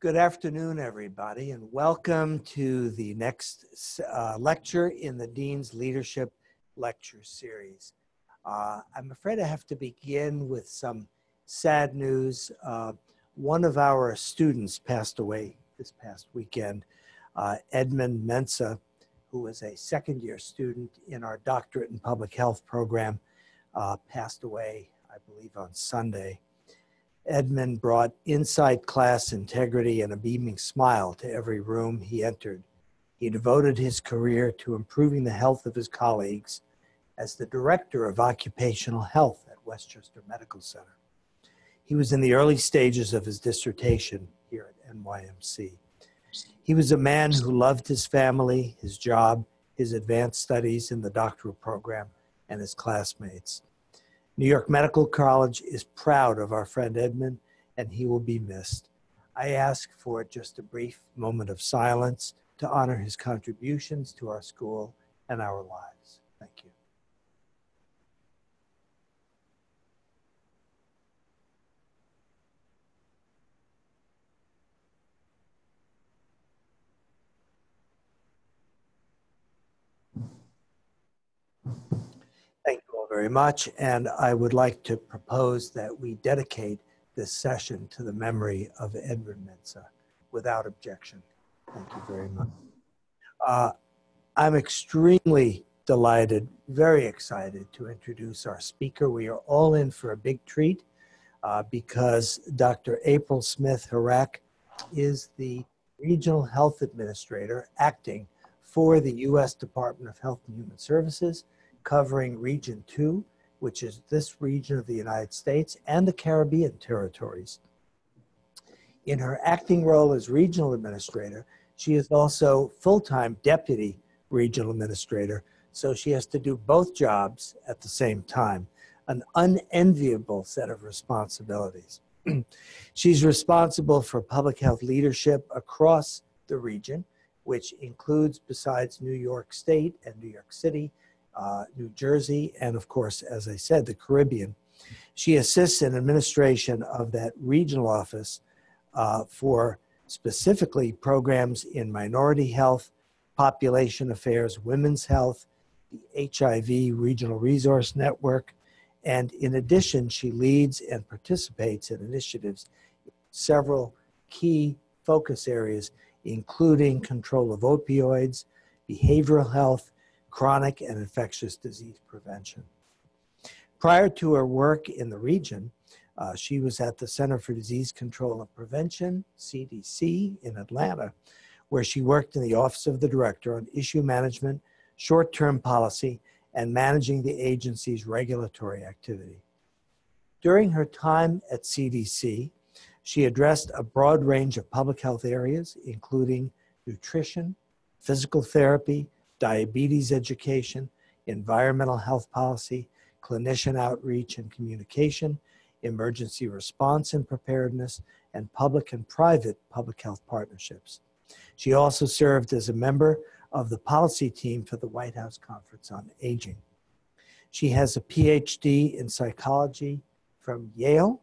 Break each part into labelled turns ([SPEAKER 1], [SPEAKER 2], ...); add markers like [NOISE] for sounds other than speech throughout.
[SPEAKER 1] Good afternoon, everybody, and welcome to the next uh, lecture in the Dean's Leadership Lecture Series. Uh, I'm afraid I have to begin with some sad news. Uh, one of our students passed away this past weekend, uh, Edmund Mensa, who was a second year student in our doctorate in public health program, uh, passed away, I believe, on Sunday. Edmund brought inside class integrity and a beaming smile to every room he entered. He devoted his career to improving the health of his colleagues as the director of occupational health at Westchester Medical Center. He was in the early stages of his dissertation here at NYMC. He was a man who loved his family, his job, his advanced studies in the doctoral program, and his classmates. New York Medical College is proud of our friend Edmund, and he will be missed. I ask for just a brief moment of silence to honor his contributions to our school and our lives. Thank you. Thank you all very much. And I would like to propose that we dedicate this session to the memory of Edward Mensa without objection. Thank you very much. Uh, I'm extremely delighted, very excited to introduce our speaker. We are all in for a big treat uh, because Dr. April Smith Hirak is the Regional Health Administrator acting for the U.S. Department of Health and Human Services covering Region 2, which is this region of the United States and the Caribbean territories. In her acting role as regional administrator, she is also full-time deputy regional administrator, so she has to do both jobs at the same time, an unenviable set of responsibilities. [CLEARS THROAT] She's responsible for public health leadership across the region, which includes, besides New York State and New York City, uh, New Jersey, and of course, as I said, the Caribbean. She assists in administration of that regional office uh, for specifically programs in minority health, population affairs, women's health, the HIV Regional Resource Network, and in addition, she leads and participates in initiatives in several key focus areas, including control of opioids, behavioral health, chronic and infectious disease prevention. Prior to her work in the region, uh, she was at the Center for Disease Control and Prevention, CDC, in Atlanta, where she worked in the Office of the Director on issue management, short term policy, and managing the agency's regulatory activity. During her time at CDC, she addressed a broad range of public health areas, including nutrition, physical therapy, diabetes education, environmental health policy, clinician outreach and communication, emergency response and preparedness, and public and private public health partnerships. She also served as a member of the policy team for the White House Conference on Aging. She has a PhD in psychology from Yale,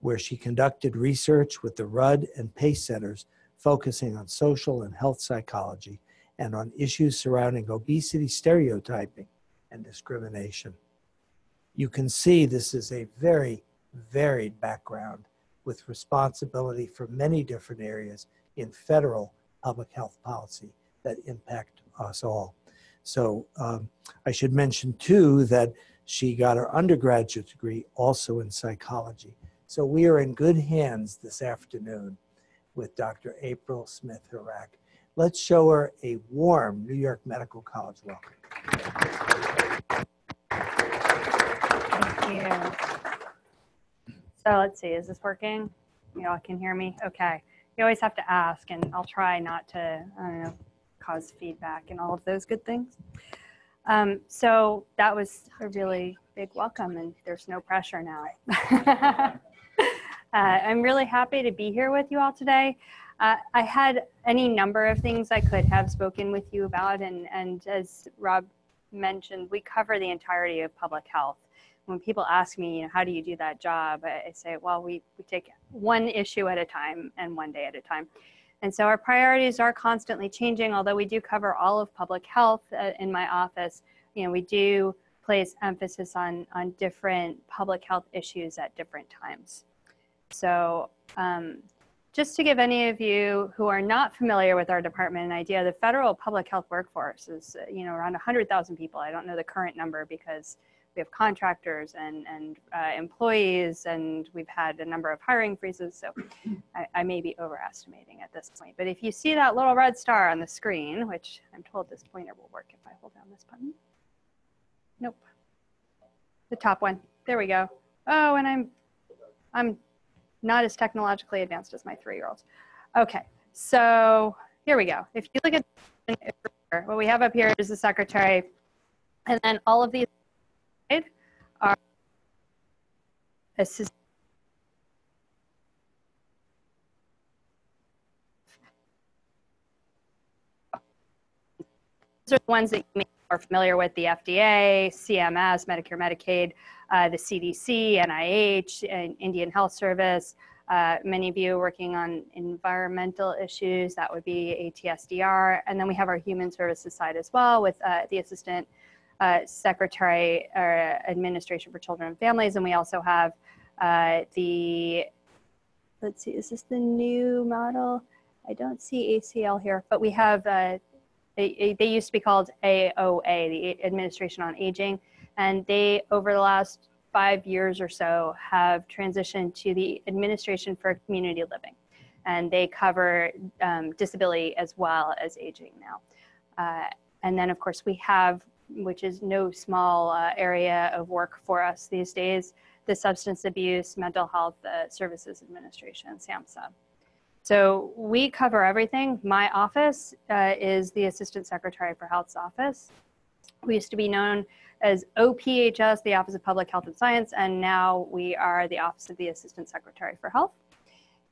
[SPEAKER 1] where she conducted research with the Rudd and Pace Centers focusing on social and health psychology and on issues surrounding obesity stereotyping and discrimination. You can see this is a very varied background with responsibility for many different areas in federal public health policy that impact us all. So um, I should mention too that she got her undergraduate degree also in psychology. So we are in good hands this afternoon with Dr. April Smith Hirak. Let's show her a warm New York Medical College welcome.
[SPEAKER 2] Thank you. So let's see, is this working? Y'all can hear me? Okay. You always have to ask, and I'll try not to, I don't know, cause feedback and all of those good things. Um, so that was a really big welcome, and there's no pressure now. [LAUGHS] uh, I'm really happy to be here with you all today. Uh, I had any number of things I could have spoken with you about, and, and as Rob mentioned, we cover the entirety of public health. when people ask me, you know, how do you do that job? I, say, well, we, we take one issue at a time and one day at a time. And so our priorities are constantly changing, although we do cover all of public health uh, in my office. You know, we do place emphasis on, on different public health issues at different times. So um, just to give any of you who are not familiar with our department an idea, the federal public health workforce is, uh, you know, around 100,000 people. I don't know the current number because we have contractors and, and uh, employees, and we've had a number of hiring freezes, so I, I, may be overestimating at this point. But if you see that little red star on the screen, which I'm told this pointer will work if I hold down this button. Nope. The top one. There we go. Oh, and I'm, I'm not as technologically advanced as my three-year-olds. Okay, so here we go. If you look at what we have up here is the secretary, and then all of these are assistant These are the ones that you may more familiar with, the FDA, CMS, Medicare, Medicaid, uh, the CDC, NIH, and Indian Health Service. Uh, many of you working on environmental issues, that would be ATSDR. And then we have our human services side as well with uh, the Assistant uh, Secretary or Administration for Children and Families. And we also have uh, the, let's see, is this the new model? I don't see ACL here, but we have, uh, they, they used to be called AOA, the Administration on Aging. And they, over the last five years or so, have transitioned to the Administration for Community Living. And they cover um, disability as well as aging now. Uh, and then, of course, we have which is no small uh, area of work for us these days, the Substance Abuse Mental Health uh, Services Administration, SAMHSA. So we cover everything. My office uh, is the Assistant Secretary for Health's office. We used to be known as OPHS, the Office of Public Health and Science, and now we are the Office of the Assistant Secretary for Health.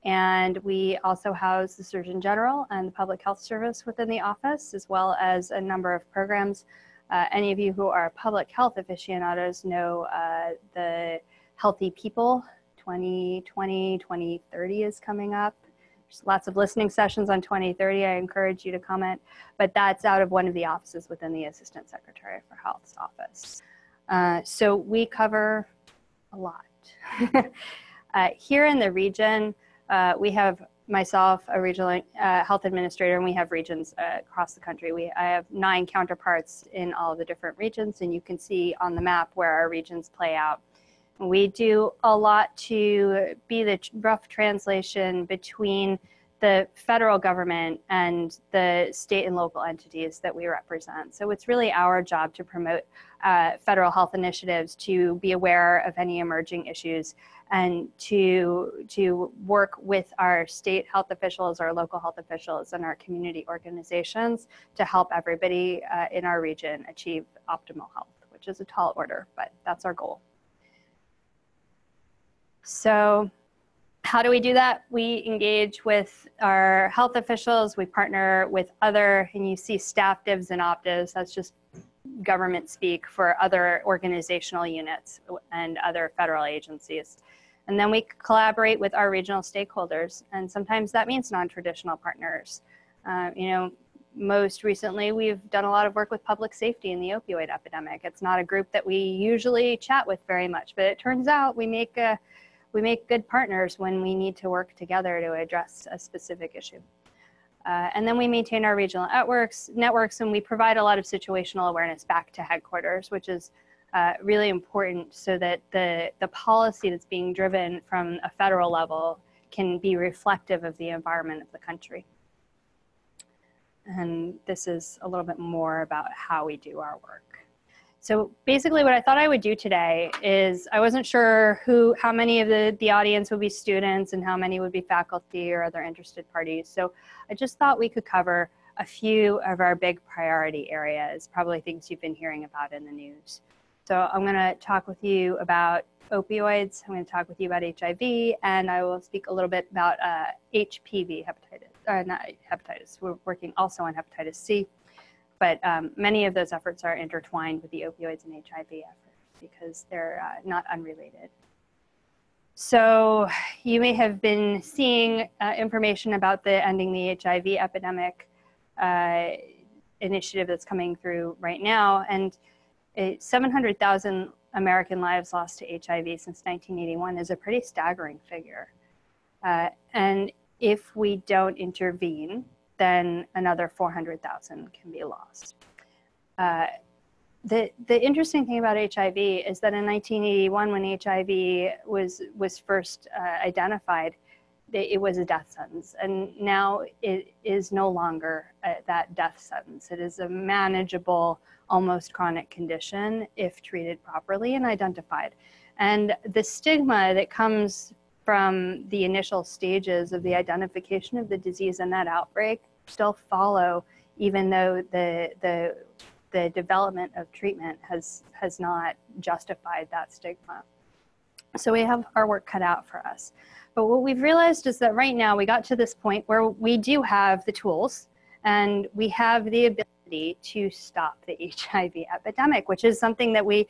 [SPEAKER 2] And we also house the Surgeon General and the Public Health Service within the office, as well as a number of programs uh, any of you who are public health aficionados know uh, the Healthy People 2020, 2030 is coming up. There's lots of listening sessions on 2030. I encourage you to comment, but that's out of one of the offices within the Assistant Secretary for Health's office. Uh, so we cover a lot. [LAUGHS] Uh, here in the region, uh, we have myself, a regional uh, health administrator, and we have regions uh, across the country. We I have nine counterparts in all of the different regions, and you can see on the map where our regions play out. We do a lot to be the rough translation between the federal government and the state and local entities that we represent. So it's really our job to promote uh, federal health initiatives, to be aware of any emerging issues, and to, to work with our state health officials, our local health officials, and our community organizations to help everybody uh, in our region achieve optimal health, which is a tall order, but that's our goal. So how do we do that? We engage with our health officials, we partner with other, and you see staff divs and OpDivs, that's just government speak for other organizational units and other federal agencies. And then we collaborate with our regional stakeholders, and sometimes that means non-traditional partners. Uh, you know, most recently, we've done a lot of work with public safety in the opioid epidemic. It's not a group that we usually chat with very much, but it turns out we make a, we make good partners when we need to work together to address a specific issue. Uh, and then we maintain our regional networks, networks, and we provide a lot of situational awareness back to headquarters, which is uh, really important so that the, the policy that's being driven from a federal level can be reflective of the environment of the country. And this is a little bit more about how we do our work. So basically what I thought I would do today is I wasn't sure who, how many of the, the audience would be students and how many would be faculty or other interested parties. So I just thought we could cover a few of our big priority areas, probably things you've been hearing about in the news. So I'm going to talk with you about opioids. I'm going to talk with you about HIV, and I will speak a little bit about uh, HPV hepatitis, or not hepatitis. We're working also on hepatitis C, but um, many of those efforts are intertwined with the opioids and HIV efforts. because they're uh, not unrelated. So you may have been seeing uh, information about the ending the HIV epidemic uh, initiative that's coming through right now, and 700,000 American lives lost to HIV since 1981 is a pretty staggering figure. Uh, and if we don't intervene, then another 400,000 can be lost. Uh, the, the interesting thing about HIV is that in 1981, when HIV was, was first uh, identified, it, was a death sentence. And now it is no longer a, that death sentence. It is a manageable, almost chronic condition if treated properly and identified. And the stigma that comes from the initial stages of the identification of the disease and that outbreak still follow, even though the, the the development of treatment has has not justified that stigma. So we have our work cut out for us. But what we've realized is that right now we got to this point where we do have the tools and we have the ability to stop the [LAUGHS] HIV epidemic, which is something that we,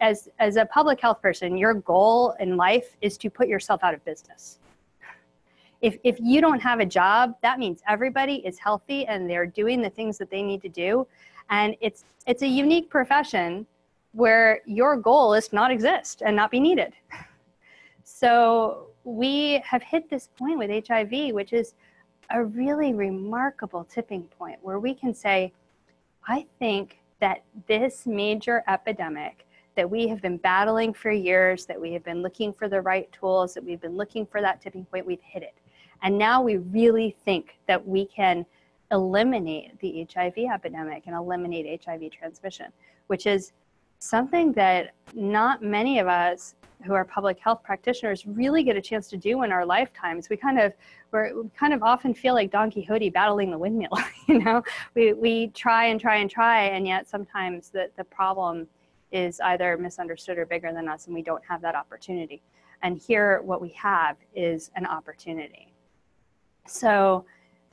[SPEAKER 2] as, as a public health person, your goal in life is to put yourself out of business. If, if you don't have a job, that means everybody is healthy and they're doing the things that they need to do. And it's, it's a unique profession where your goal is to not exist and not be needed. [LAUGHS] So we have hit this point with HIV, which is a really remarkable tipping point where we can say, I think that this major epidemic that we have been battling for years, that we have been looking for the right tools, that we've been looking for that tipping point, we've hit it. And now we really think that we can eliminate the HIV epidemic and eliminate HIV transmission, which is something that not many of us who are public health practitioners really get a chance to do in our lifetimes. We kind of we kind of often feel like Don Quixote battling the windmill. [LAUGHS] you know, we we try and try and try, and yet sometimes the the problem is either misunderstood or bigger than us, and we don't have that opportunity. And here, what we have is an opportunity. So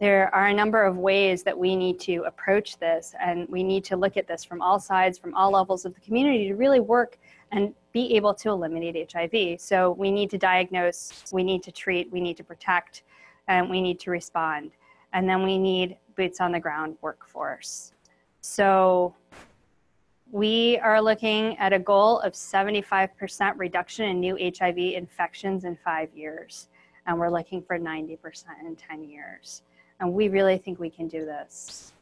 [SPEAKER 2] there are a number of ways that we need to approach this, and we need to look at this from all sides, from all levels of the community to really work and be able to eliminate HIV. So we need to diagnose, we need to treat, we need to protect, and we need to respond. And then we need boots on the ground workforce. So we are looking at a goal of 75% reduction in new HIV infections in five years. And we're looking for 90% in 10 years and we really think we can do this.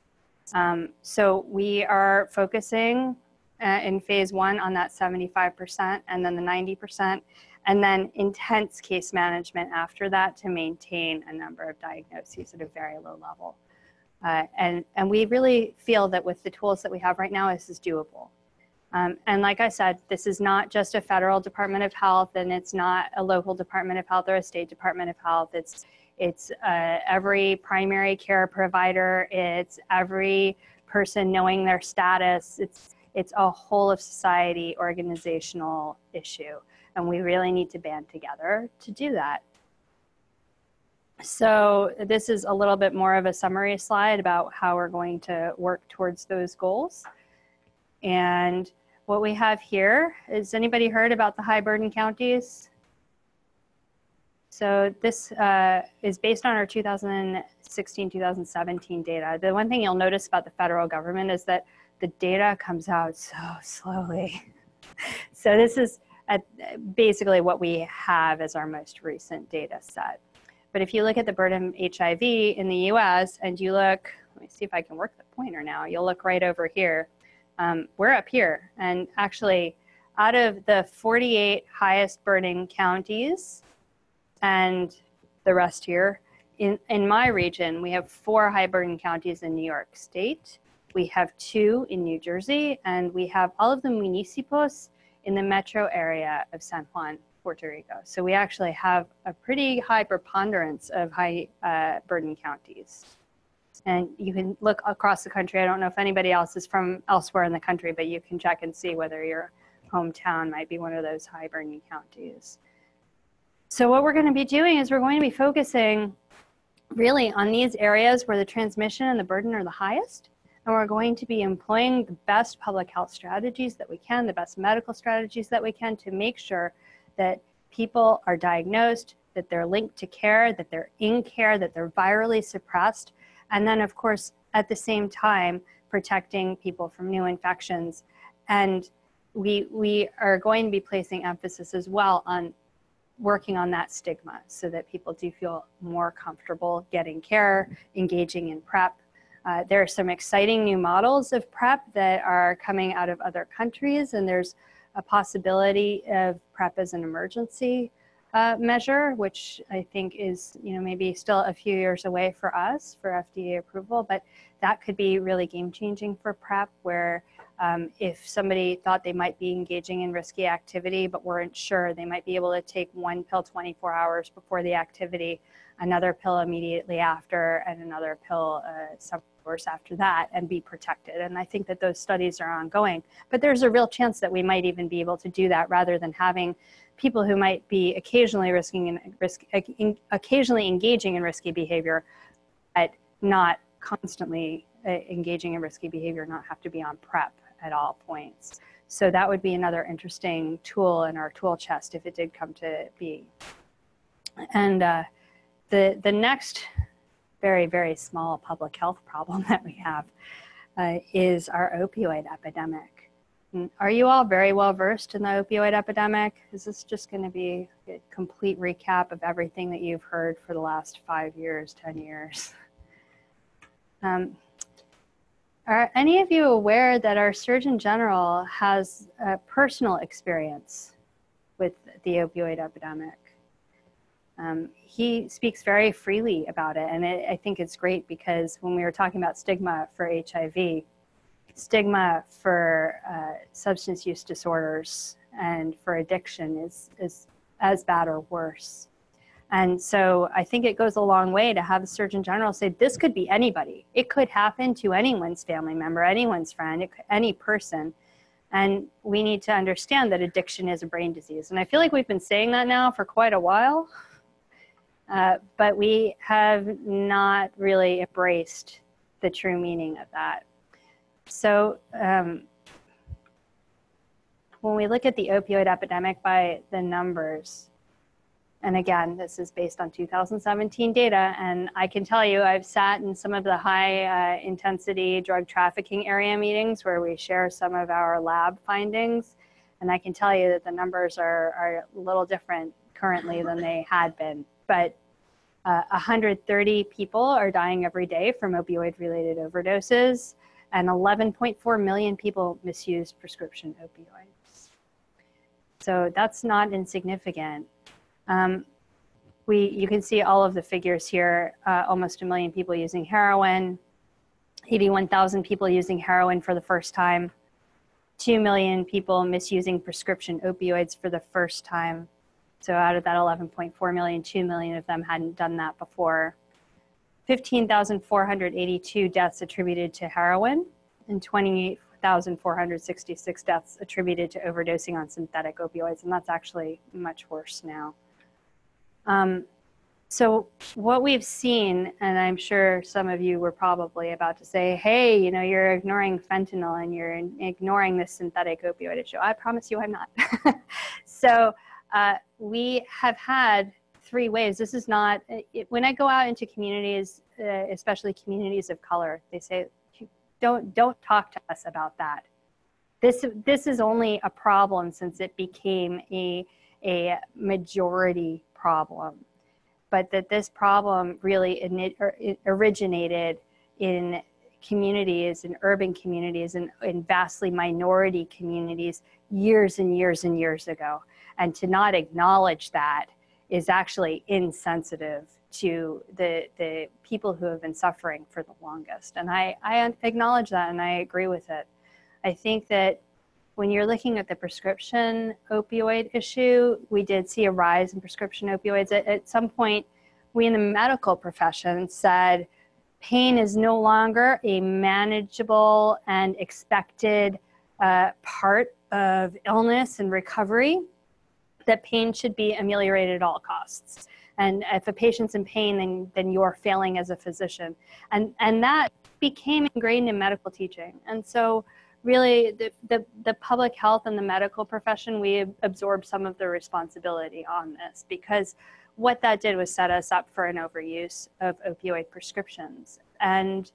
[SPEAKER 2] Um, so we are focusing uh, in phase one on that 75% and then the 90%, and then intense case management after that to maintain a number of diagnoses at a very low level. Uh, and, and we really feel that with the tools that we have right now, this is doable. Um, and like I said, this is not just a federal Department of Health and it's not a local Department of Health or a state Department of Health. It's it's uh, every primary care provider. It's every person knowing their status. It's it's a whole of society organizational issue, and we really need to band together to do that. So this is a little bit more of a summary slide about how we're going to work towards those goals. And what we have here is anybody heard about the high burden counties? So this uh, is based on our 2016-2017 data. The one thing you'll notice about the federal government is that the data comes out so slowly. [LAUGHS] so this is basically what we have as our most recent data set. But if you look at the burden HIV in the US and you look, let me see if I can work the pointer now, you'll look right over here. Um, we're up here. And actually, out of the 48 highest burning counties, and the rest here. In, in my region, we have four high burden counties in New York State. We have two in New Jersey, and we have all of the municipios in the metro area of San Juan, Puerto Rico. So we actually have a pretty high preponderance of high uh, burden counties. And you can look across the country. I don't know if anybody else is from elsewhere in the country, but you can check and see whether your hometown might be one of those high burden counties. So what we're going to be doing is we're going to be focusing really on these areas where the transmission and the burden are the highest And we're going to be employing the best public health strategies that we can, the best medical strategies that we can to make sure that people are diagnosed, that they're linked to care, that they're in care, that they're virally suppressed. And then, of course, at the same time, protecting people from new infections. And we, we are going to be placing emphasis as well on working on that stigma so that people do feel more comfortable getting care, engaging in PrEP. Uh, there are some exciting new models of PrEP that are coming out of other countries, and there's a possibility of PrEP as an emergency uh, measure, which I think is, you know, maybe still a few years away for us for FDA approval, but that could be really game changing for PrEP, where um, if somebody thought they might be engaging in risky activity but weren't sure, they might be able to take one pill 24 hours before the activity, another pill immediately after, and another pill uh, several hours after that and be protected. And I think that those studies are ongoing. But there's a real chance that we might even be able to do that rather than having people who might be occasionally risking risk, occasionally engaging in risky behavior, but not constantly uh, engaging in risky behavior, not have to be on PrEP at all points. So that would be another interesting tool in our tool chest if it did come to be. And uh, the the next very very small public health problem [LAUGHS] that we have uh, is our opioid epidemic. Are you all very well versed in the opioid epidemic? Is this just going to be a complete recap of everything that you've heard for the last five years, 10 years? Um, are any of you aware that our Surgeon General has a personal experience with the opioid epidemic? Um, he speaks very freely about it, and it, I think it's great because when we were talking about stigma for HIV, stigma for uh, substance use disorders and for addiction is, is as bad or worse. And so I think it goes a long way to have the Surgeon General say this could be anybody. It could happen to anyone's family member, anyone's friend, any person. And we need to understand that addiction is a brain disease. And I feel like we've been saying that now for quite a while, uh, but we have not really embraced the true meaning of that. So um, when we look at the opioid epidemic by the numbers, and again, this is based on 2017 data, and I can tell you I've sat in some of the high uh, intensity drug trafficking area meetings where we share some of our lab findings, and I can tell you that the numbers are, are a little different currently than they had been. But uh, 130 people are dying every day from opioid related overdoses and 11.4 million people misused prescription opioids. So that's not insignificant. Um, we, you can see all of the figures here, uh, almost a million people using heroin, 81,000 people using heroin for the first time, 2 million people misusing prescription opioids for the first time. So out of that 11.4 million, 2 million of them hadn't done that before. 15,482 deaths attributed to heroin and 28,466 deaths attributed to overdosing on synthetic opioids. And that's actually much worse now. Um, so what we've seen, and I'm sure some of you were probably about to say, hey, you know, you're ignoring fentanyl and you're ignoring this synthetic opioid issue. I promise you I'm not. [LAUGHS] so uh, we have had three waves. This is not, it, when I go out into communities, uh, especially communities of color, they say, don't, don't talk to us about that. This, this is only a problem since it became a, a majority problem. But that this problem really er, originated in communities, in urban communities, and in vastly minority communities years and years and years ago. And to not acknowledge that is actually insensitive to the, the people who have been suffering for the longest. And I, I acknowledge that and I agree with it. I think that when you're looking at the prescription opioid issue, we did see a rise in prescription opioids. At, at some point, we in the medical profession said pain is no longer a manageable and expected uh, part of illness and recovery that pain should be ameliorated at all costs. And if a patient's in pain, then, then you're failing as a physician. And, and that became ingrained in medical teaching. And so, really, the, the, the public health and the medical profession, we absorbed some of the responsibility on this because what that did was set us up for an overuse of opioid prescriptions. And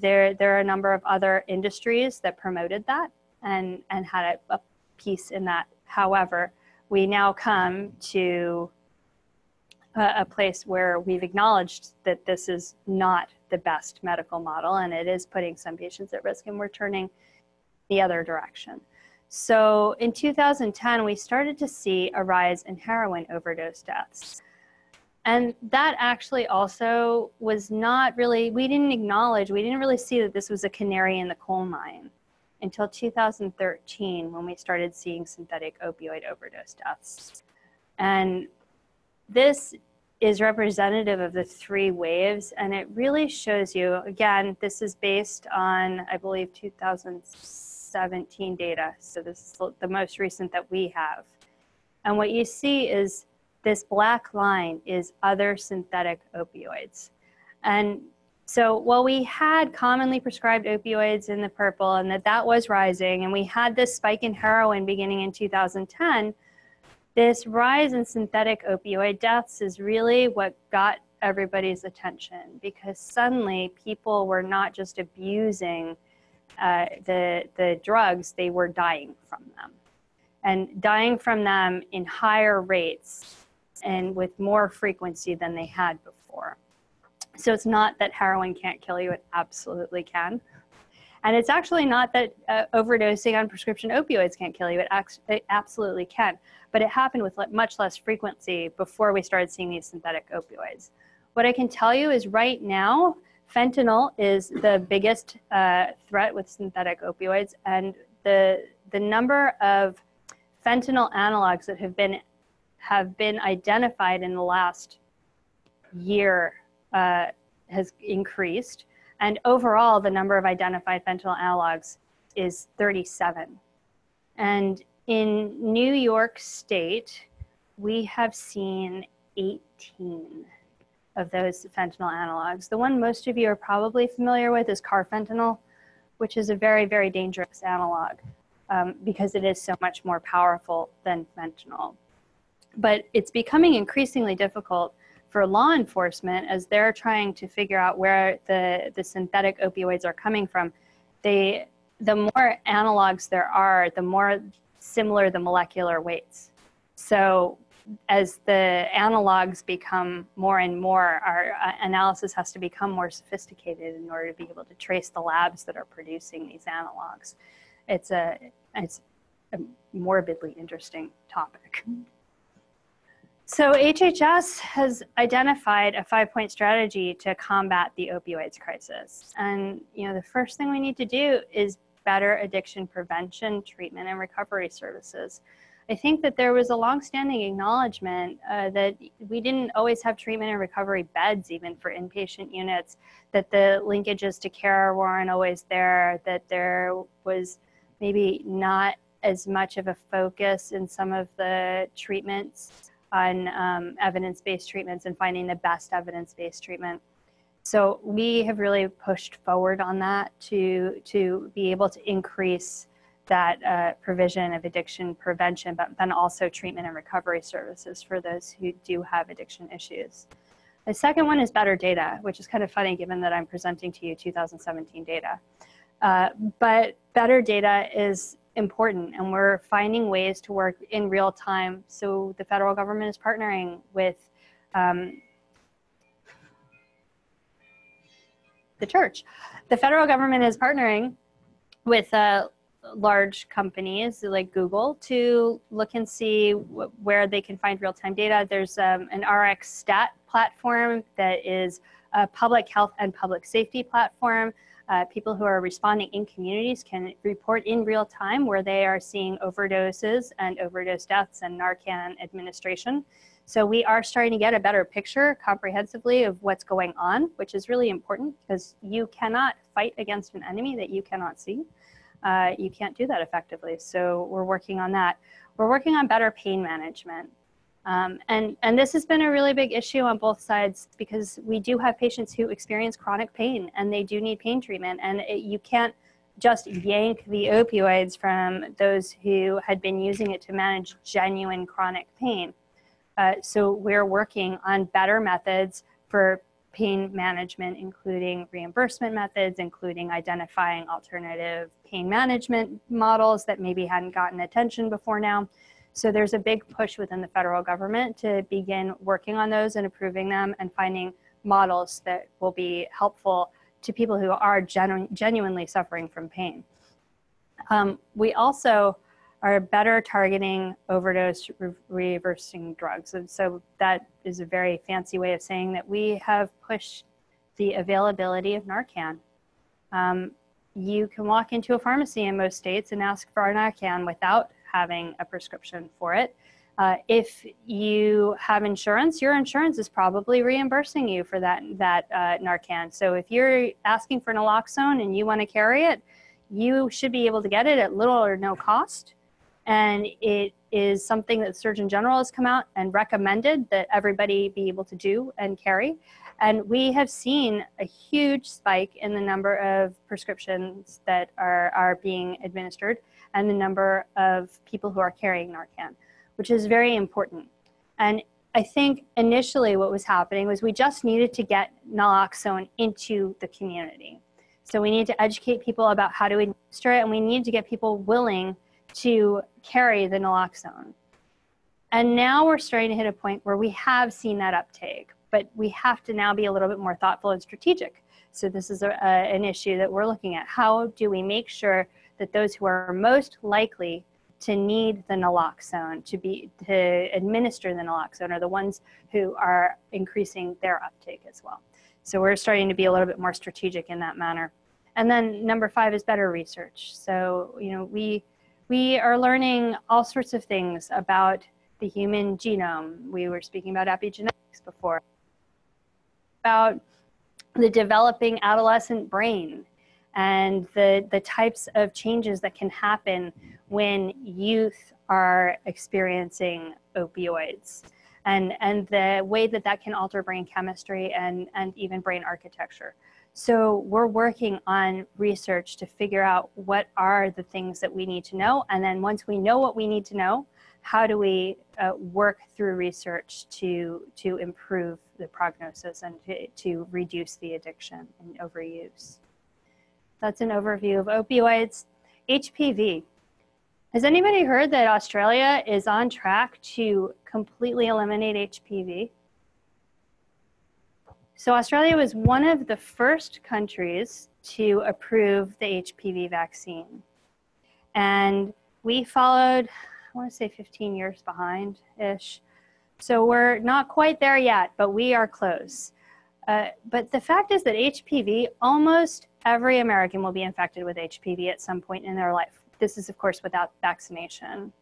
[SPEAKER 2] there, there are a number of other industries that promoted that and, and had a, a piece in that. However, we now come to a, a place where we've acknowledged that this is not the best medical model and it is putting some patients at risk, and we're turning the other direction. So in 2010, we started to see a rise in heroin overdose deaths. And that actually also was not really, we didn't acknowledge, we didn't really see that this was a canary in the coal mine until 2013 when we started seeing synthetic opioid overdose deaths. And this is representative of the three waves, and it really shows you again, this is based on, I believe, 2017 data. So this is the most recent that we have. And what you see is this black line is other synthetic opioids. And so while we had commonly prescribed opioids in the purple and that that was rising, and we had this spike in heroin beginning in 2010, this rise in synthetic opioid deaths is really what got everybody's attention because suddenly people were not just abusing uh, the, the drugs, they were dying from them. And dying from them in higher rates and with more frequency than they had before. So it's not that heroin can't kill you, it absolutely can. And it's actually not that uh, overdosing on prescription opioids can't kill you, it, it absolutely can. But it happened with much less frequency before we started seeing these synthetic opioids. What I can tell you is right now, fentanyl is the biggest uh, threat with synthetic opioids, and the, the number of fentanyl analogs that have been have been identified in the last year uh, has increased. And overall, the number of identified fentanyl analogs is 37. And in New York State, we have seen 18 of those fentanyl analogs. The one most of you are probably familiar with is carfentanil, which is a very, very dangerous analog um, because it is so much more powerful than fentanyl. But it's becoming increasingly difficult for law enforcement as they're trying to figure out where the, the synthetic opioids are coming from. They, the more analogs there are, the more similar the molecular weights. So as the analogs become more and more, our uh, analysis has to become more sophisticated in order to be able to trace the labs that are producing these analogs. It's a, it's a morbidly interesting topic. So HHS has identified a five-point strategy to combat the opioids crisis. And you know, the first thing we need to do is better addiction prevention, treatment, and recovery services. I think that there was a longstanding acknowledgement uh, that we didn't always have treatment and recovery beds, even for inpatient units, that the linkages to care weren't always there, that there was maybe not as much of a focus in some of the treatments on um, evidence-based treatments and finding the best evidence-based treatment. So we have really pushed forward on that to, to be able to increase that uh, provision of addiction prevention, but then also treatment and recovery services for those who do have addiction issues. The second one is better data, which is kind of funny given that I'm presenting to you 2017 data. Uh, but better data is important and we're finding ways to work in real time. So the federal government is partnering with um, the church. The federal government is partnering with uh, large companies like Google to look and see where they can find real-time data. There's um, an RX Stat platform that is a public health and public safety platform uh, people who are responding in communities can report in real time where they are seeing overdoses and overdose deaths and Narcan administration. So we are starting to get a better picture comprehensively of what's going on, which is really important because you cannot fight against an enemy that you cannot see. Uh, you can't do that effectively. So we're working on that. We're working on better pain management. Um, and, and this has been a really big issue on both sides because we do have patients who experience chronic pain and they do need pain treatment. And it, you can't just yank the opioids from those who had been using it to manage genuine chronic pain. Uh, so we're working on better methods for pain management, including reimbursement methods, including identifying alternative pain management models that maybe hadn't gotten attention before now. So there's a big push within the federal government to begin working on those and approving them and finding models that will be helpful to people who are genu- genuinely suffering from pain. Um, we also are better targeting overdose re- reversing drugs. And so that is a very fancy way of saying that we have pushed the availability of Narcan. Um, you can walk into a pharmacy in most states and ask for Narcan without having a prescription for it. Uh, if you have insurance, your insurance is probably reimbursing you for that that uh, Narcan. So if you're asking for naloxone and you want to carry it, you should be able to get it at little or no cost. And it is something that the Surgeon General has come out and recommended that everybody be able to do and carry. And we have seen a huge spike in the number of prescriptions that are, are being administered and the number of people who are carrying Narcan which is very important. And I think initially what was happening was we just needed to get naloxone into the community. So we need to educate people about how to administer it, and we need to get people willing to carry the naloxone. And now we're starting to hit a point where we have seen that uptake, but we have to now be a little bit more thoughtful and strategic. So this is a, a, an issue that we're looking at. How do we make sure that those who are most likely to need the naloxone, to be to administer the naloxone, are the ones who are increasing their uptake as well. So we're starting to be a little bit more strategic in that manner. And then number five is better research. So you know we we are learning all sorts of things about the human genome. We were speaking about epigenetics before, about the developing adolescent brain and the, the types of changes that can happen when youth are experiencing opioids and, and the way that that can alter brain chemistry and, and even brain architecture. So we're working on research to figure out what are the things that we need to know. And then once we know what we need to know, how do we uh, work through research to, to improve the prognosis and to, to reduce the addiction and overuse? That's an overview of opioids. HPV. Has anybody heard that Australia is on track to completely eliminate HPV? So, Australia was one of the first countries to approve the HPV vaccine. And we followed, I want to say 15 years behind ish. So, we're not quite there yet, but we are close. Uh, but the fact is that HPV, almost every American will be infected with HPV at some point in their life. This is, of course, without vaccination.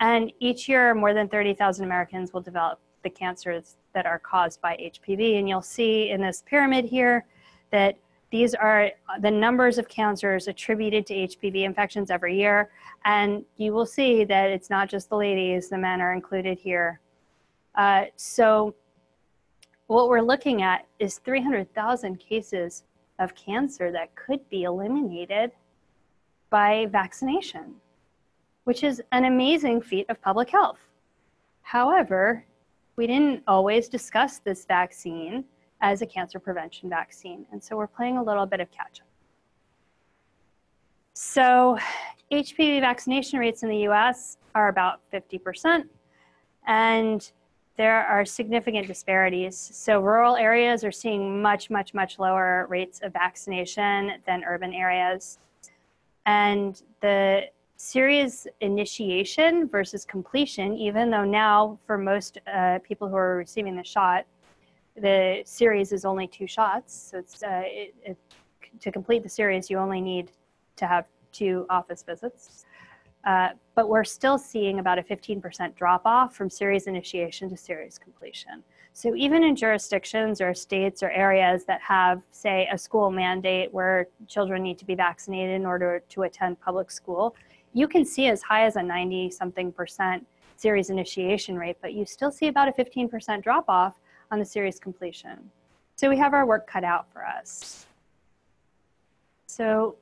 [SPEAKER 2] And each year, more than 30,000 Americans will develop the cancers that are caused by HPV. And you'll see in this pyramid here that these are the numbers of cancers attributed to HPV infections every year. And you will see that it's not just the ladies, the men are included here. Uh, so what we're looking at is 300,000 cases of cancer that could be eliminated by vaccination, which is an amazing feat of public health. However, we didn't always discuss this vaccine as a cancer prevention vaccine, and so we're playing a little bit of catch up. So, HPV vaccination rates in the US are about 50%, and there are significant disparities. So rural areas are seeing much, much, much lower rates of vaccination than urban areas. And the series initiation versus completion, even though now for most uh, people who are receiving the shot, the series is only two shots. So it's, uh, it, it, to complete the series, you only need to have two office visits. Uh, but we're still seeing about a 15% drop off from series initiation to series completion. So even in jurisdictions or states or areas that have, say, a school mandate where children need to be vaccinated in order to attend public school, you can see as high as a 90 something percent series initiation rate, but you still see about a 15% drop off on the series completion. So we have our work cut out for us. So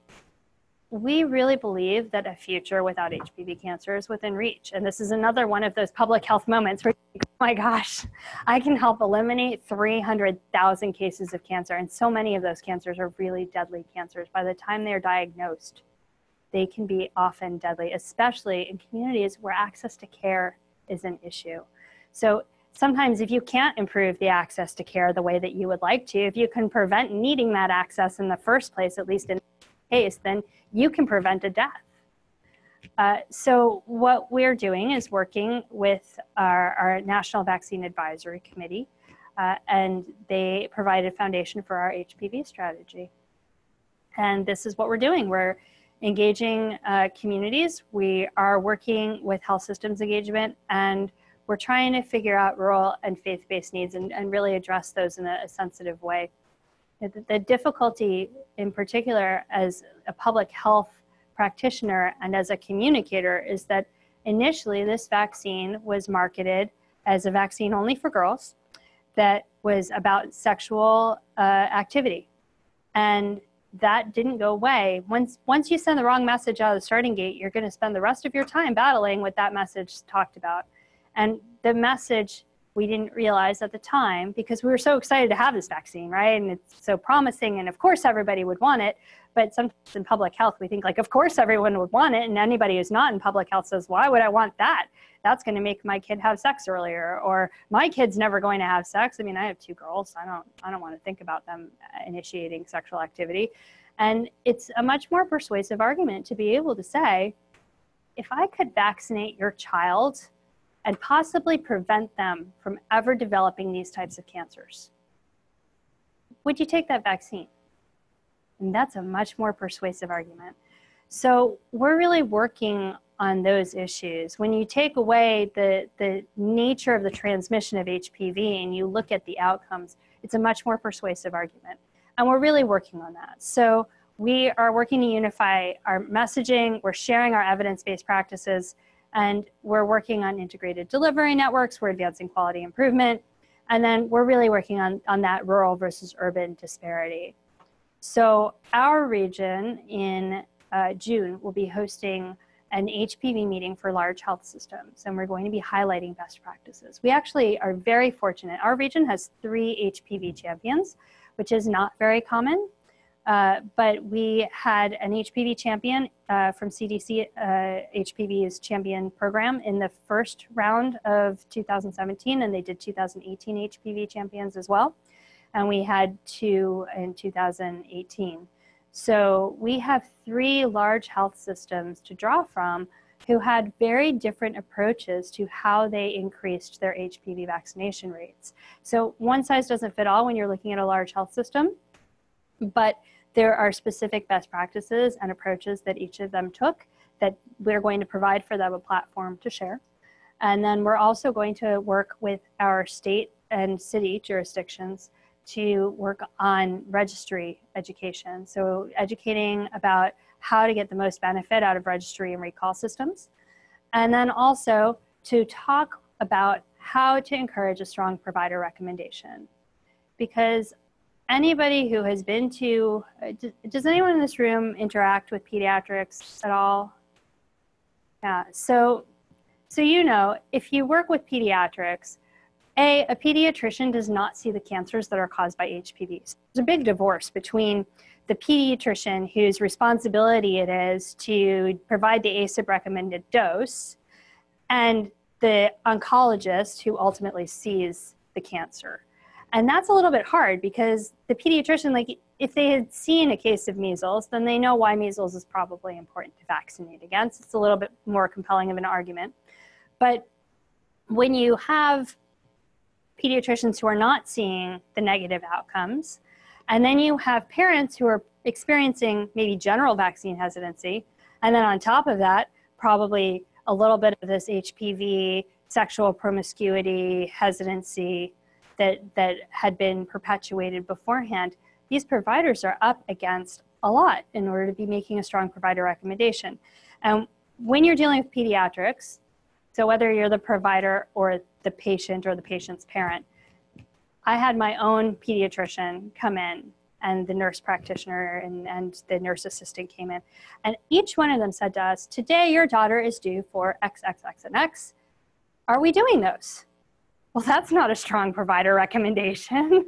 [SPEAKER 2] we really believe that a future without HPV cancer is within reach. And this is another one of those public health moments where, [LAUGHS] oh my gosh, I can help eliminate 300,000 cases of cancer. And so many of those cancers are really deadly cancers. By the time they're diagnosed, they can be often deadly, especially in communities where access to care is an issue. So sometimes if you can't improve the access to care the way that you would like to, if you can prevent needing that access in the first place, at least in case, then you can prevent a death. Uh, so what we're doing is working with our, our National Vaccine Advisory Committee, uh, and they provided foundation for our HPV strategy. And this is what we're doing. We're engaging uh, communities. We are working with health systems engagement, and we're trying to figure out rural and faith-based needs and, and really address those in a, a sensitive way. The, the difficulty in particular as a public health practitioner and as a communicator is that initially this vaccine was marketed as a vaccine only for girls that was about sexual uh, activity. And that didn't go away. Once, once you send the wrong message out of the starting gate, you're going to spend the rest of your time battling what that message talked about. And the message we didn't realize at the time because we were so excited to have this vaccine, right? And it's so promising, and of course everybody would want it. But sometimes in public health, we think like, of course everyone would want it, and anybody who's not in public health says, why would I want that? That's going to make my kid have sex earlier, or my kid's never going to have sex. I mean, I have two girls. I don't, I don't want to think about them uh, initiating sexual activity. And it's a much more persuasive argument to be able to say, if I could vaccinate your child and possibly prevent them from ever developing these types of cancers. Would you take that vaccine? And that's a much more persuasive argument. So we're really working on those issues. When you take away the, the nature of the transmission of HPV and you look at the outcomes, it's a much more persuasive argument. And we're really working on that. So we are working to unify our messaging, we're sharing our evidence-based practices, and we're working on integrated delivery networks. We're advancing quality improvement. And then we're really working on, on that rural versus urban disparity. So our region in uh, June will be hosting an HPV meeting for large health systems, and we're going to be highlighting best practices. We actually are very fortunate. Our region has three HPV champions, which is not very common. Uh, but we had an HPV champion uh, from CDC, uh, HPV's champion program in the first round of 2017, and they did 2018 HPV champions as well. And we had two in 2018. So we have three large health systems to draw from who had very different approaches to how they increased their HPV vaccination rates. So one size doesn't fit all when you're looking at a large health system, but there are specific best practices and approaches that each of them took that we're going to provide for them a platform to share. And then we're also going to work with our state and city jurisdictions to work on registry education. So educating about how to get the most benefit out of registry and recall systems. And then also to talk about how to encourage a strong provider recommendation. Because anybody who has been to, uh, does anyone in this room interact with pediatrics at all? Yeah, so, so you know, if you work with pediatrics, a, a pediatrician does not see the cancers that are caused by HPV. So there's a big divorce between the pediatrician whose responsibility it is to provide the ACIP recommended dose and the oncologist who ultimately sees the cancer. And that's a little bit hard because the pediatrician, like, if they had seen a case of measles, then they know why measles is probably important to vaccinate against. It's a little bit more compelling of an argument. But when you have pediatricians who are not seeing the negative outcomes, and then you have parents who are experiencing maybe general vaccine hesitancy, and then on top of that, probably a little bit of this HPV, sexual promiscuity, hesitancy, that, that had been perpetuated beforehand, these providers are up against a lot in order to be making a strong provider recommendation. And when you're dealing with pediatrics, So whether you're the provider or the patient or the patient's parent, I had my own pediatrician come in and the nurse practitioner and, and the nurse assistant came in. And each one of them said to us, Today your daughter is due for X, X, X, and X. Are we doing those? Well, that's not a strong provider [LAUGHS] recommendation.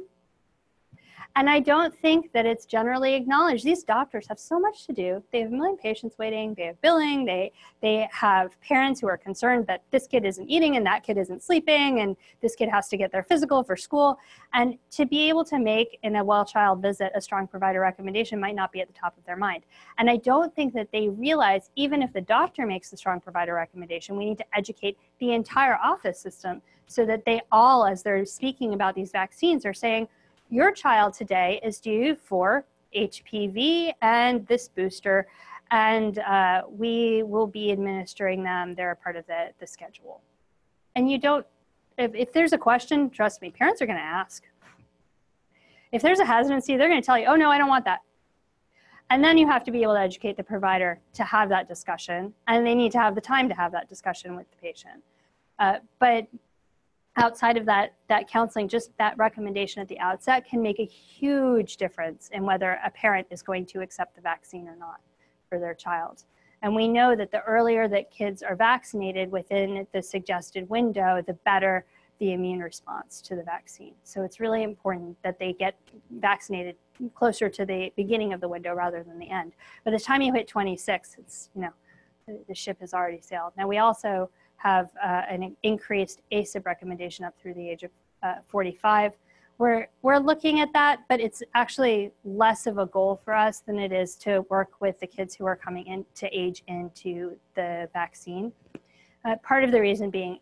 [SPEAKER 2] And I don't think that it's generally acknowledged. These doctors have so much to do. They have a million patients waiting. They have billing. They they have parents who are concerned that this kid isn't eating and that kid isn't sleeping, and this kid has to get their physical for school. And to be able to make in a well child visit a strong provider recommendation might not be at the top of their mind. And I don't think that they realize even if the doctor makes the strong provider recommendation, we need to educate the entire office system so that they all, as they're speaking about these vaccines, are saying your child today is due for HPV and this booster, and uh, we will be administering them. They're a part of the, the schedule. And you don't, if, if there's a question, trust me, parents are going to ask. If there's a hesitancy, they're going to tell you, oh, no, I don't want that. And then you have to be able to educate the provider to have that discussion, and they need to have the time to have that discussion with the patient. Uh, but outside of that that counseling just that recommendation at the outset can make a huge difference in whether a parent is going to accept the vaccine or not for their child. And we know that the earlier that kids are vaccinated within the suggested window the better the immune response to the vaccine. So it's really important that they get vaccinated closer to the beginning of the window rather than the end. By the time you hit 26 it's you know the ship has already sailed. Now we also have uh, an increased ACIP recommendation up through the age of uh, 45. We're, we're looking at that, but it's actually less of a goal for us than it is to work with the kids who are coming in to age into the vaccine. Uh, part of the reason being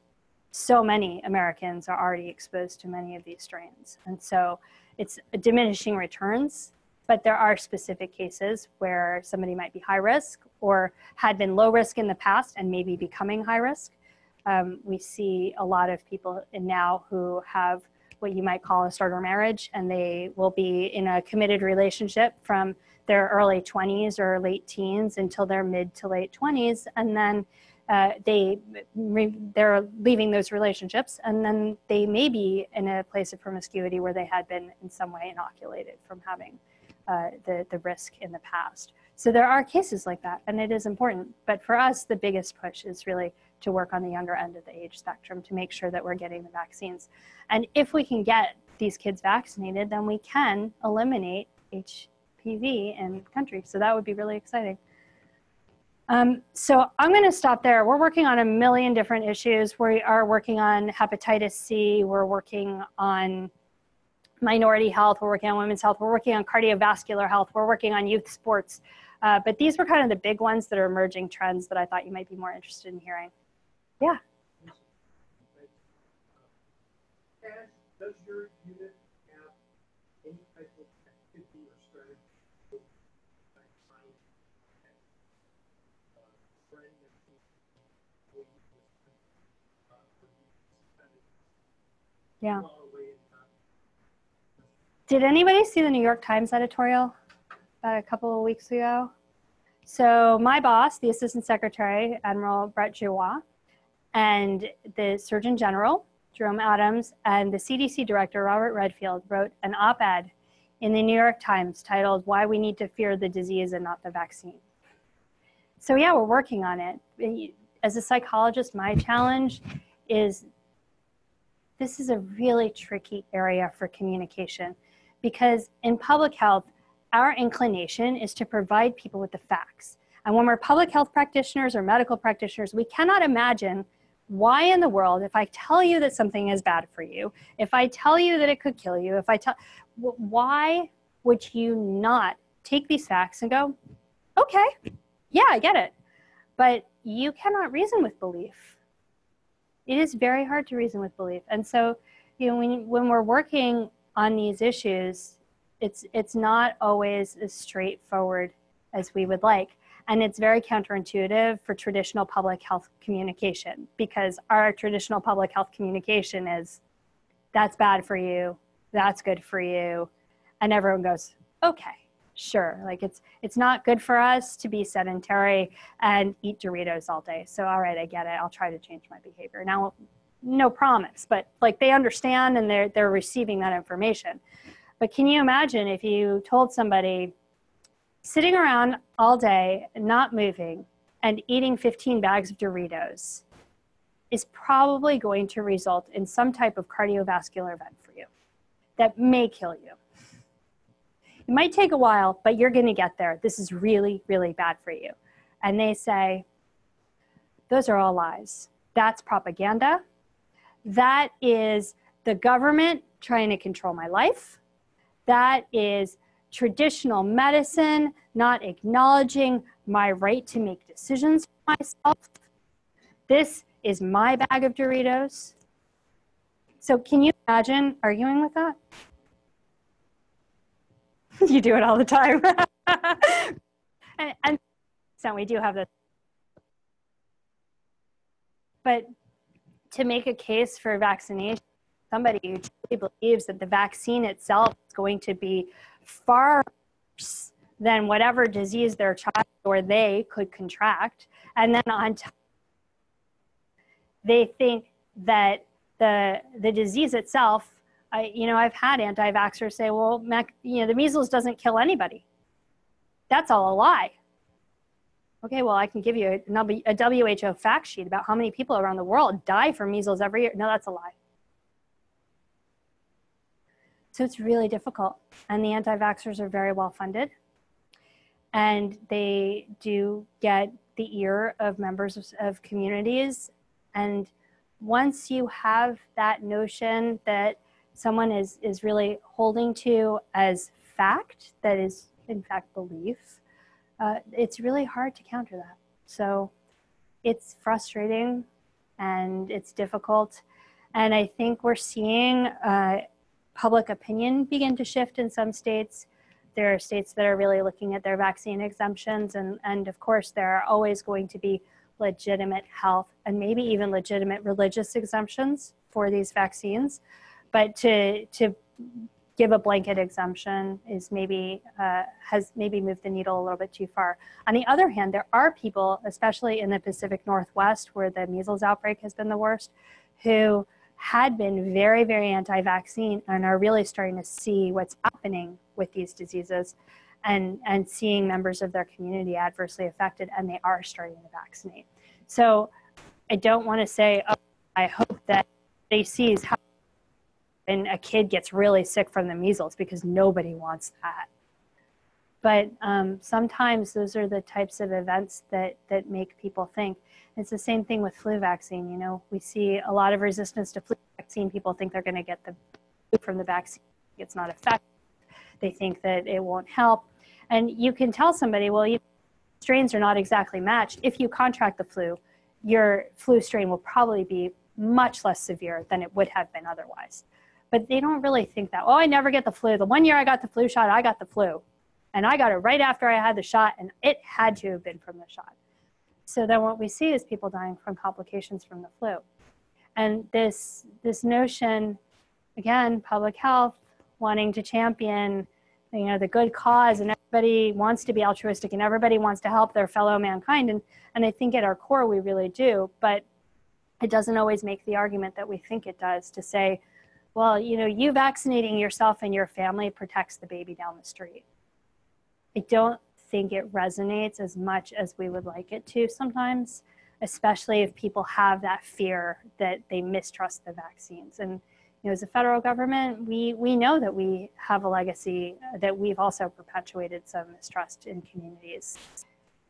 [SPEAKER 2] so many Americans are already exposed to many of these strains. And so it's diminishing returns, but there are specific cases where somebody might be high risk or had been low risk in the past and maybe becoming high risk. Um, we see a lot of people now who have what you might call a starter marriage, and they will be in a committed relationship from their early 20s or late teens until their mid to late 20s, and then uh, they they're leaving those relationships, and then they may be in a place of promiscuity where they had been in some way inoculated from having uh, the the risk in the past. So there are cases like that, and it is important. But for us, the biggest push is really to work on the younger end of the age spectrum to make sure that we're getting the vaccines. And if we can get these kids vaccinated, then we can eliminate HPV in the country. So that would be really exciting. Um, so I'm going to stop there. We're working on a million different issues. We are working on hepatitis C. We're working on minority health. We're working on women's health. We're working on cardiovascular health. We're working on youth sports. Uh, but these were kind of the big ones that are emerging trends that I thought you might be more interested in hearing. Yeah.
[SPEAKER 3] Does your unit have any type of activity or strategy to find a friend that
[SPEAKER 2] Yeah. Did anybody see the New York Times editorial about a couple of weeks ago? So my boss, the Assistant Secretary, Admiral Brett Giroir, and the Surgeon General, Jerome Adams, and the CDC Director, Robert Redfield, wrote an op ed in the New York Times titled Why We Need to Fear the Disease and Not the Vaccine. So, yeah, we're working on it. As a psychologist, my challenge is this is a really tricky area for communication because in public health, our inclination is to provide people with the facts. And when we're public health practitioners or medical practitioners, we cannot imagine why in the world, if I tell you that something is bad for you, if I tell you that it could kill you, if I tell, why would you not take these facts and go, okay, yeah, I get it. But you cannot reason with belief. It is very hard to reason with belief. And so, you know, when, when we're working on these issues, it's, it's not always as straightforward as we would like. And it's very counterintuitive for traditional public health communication because our traditional public health communication is that's bad for you, that's good for you. And everyone goes, okay. Sure, like it's it's not good for us to be sedentary and eat Doritos all day. So all right, I get it. I'll try to change my behavior. Now, no promise, but like they understand and they're they're receiving that information. But can you imagine if you told somebody sitting around all day, not moving, and eating 15 bags of Doritos is probably going to result in some type of cardiovascular event for you that may kill you. It might take a while, but you're going to get there. This is really, really bad for you. And they say, those are all lies. That's propaganda. That is the government trying to control my life. That is traditional medicine not acknowledging my right to make decisions for myself. This is my bag of Doritos. So, can you imagine arguing with that? [LAUGHS] you do it all the time. [LAUGHS] and, and so we do have this. But to make a case for vaccination, somebody who truly believes that the vaccine itself is going to be far worse than whatever disease their child or they could contract. And then on top, they think that the, the disease itself, I, you know, I've had anti-vaxxers say, well, mac, you know, the measles doesn't kill anybody. That's all a lie. Okay, well, I can give you a, a WHO fact sheet about how many people around the world die from measles every year. No, that's a lie. So it's really difficult. And the anti vaxxers are very well funded. And they do get the ear of members of, of communities. And once you have that notion that someone is, is really holding to as fact, that is in fact belief, uh, it's really hard to counter that. So it's frustrating and it's difficult. And I think we're seeing uh, public opinion begin to shift in some states. There are states that are really looking at their vaccine exemptions, and, and of course, there are always going to be legitimate health and maybe even legitimate religious exemptions for these vaccines. But to, to give a blanket exemption is maybe uh, has maybe moved the needle a little bit too far. On the other hand, there are people, especially in the Pacific Northwest, where the measles outbreak has been the worst, who had been very, very anti vaccine and are really starting to see what's happening with these diseases and, and seeing members of their community adversely affected, and they are starting to vaccinate. So I don't want to say, oh, I hope that they sees how and a kid gets really sick from the measles because nobody wants that. But um, sometimes those are the types of events that, that make people think, it's the same thing with flu vaccine. You know, we see a lot of resistance to flu vaccine. People think they're going to get the flu from the vaccine. It's not effective. They think that it won't help. And you can tell somebody, well, you, strains are not exactly matched. If you contract the flu, your flu strain will probably be much less severe than it would have been otherwise. But they don't really think that, oh, I never get the flu. The one year I got the flu shot, I got the flu. And I got it right after I had the shot, and it had to have been from the shot. So then what we see is people dying from complications from the flu. And this, this notion, again, public health, wanting to champion you know, the good cause and everybody wants to be altruistic and everybody wants to help their fellow mankind. And, and I think at our core we really do, but it doesn't always make the argument that we think it does to say, well, you know, you vaccinating yourself and your family protects the baby down the street. I don't think it resonates as much as we would like it to sometimes, especially if people have that fear that they mistrust the vaccines. And you know, as a federal government, we, we know that we have a legacy that we've also perpetuated some mistrust in communities.